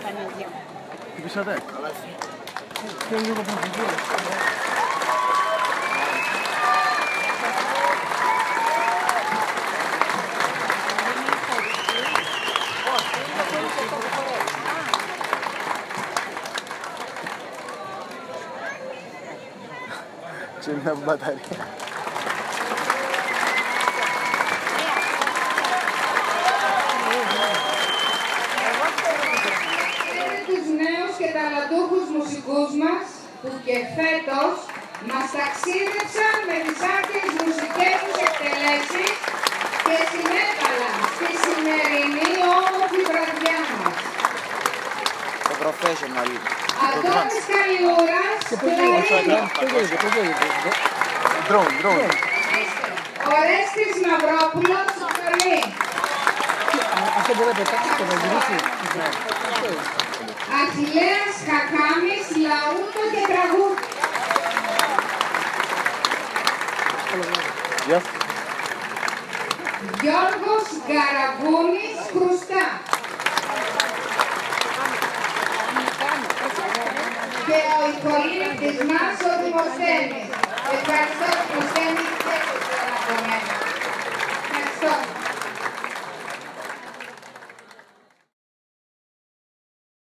Ты бешадай. Ты не могу Чем я в батаре? Ταλαντούχους μουσικούς μας που και φέτος μας ταξίδεψαν με τις άκρες μουσικές τους εκτελέσεις και συνέβαλαν στη σημερινή όμορφη βραδιά μας. Το professional. Αντώνης Καλιούρας, κλαρίνι. Drone, drone. Ορέστης Μαυρόπουλος, φωνή. Αυτό μπορεί να πετάξει και να γυρίσει. Αχιλέας Χακάμης, λαούτο και τραγούδι. Γεια σου. Γιώργος Γκαραγκούνης, χρουστά. Και ο υπολείπτης μας, ο Δημοσθένης. Ευχαριστώ Δημοσθένη και τους αγαπημένους.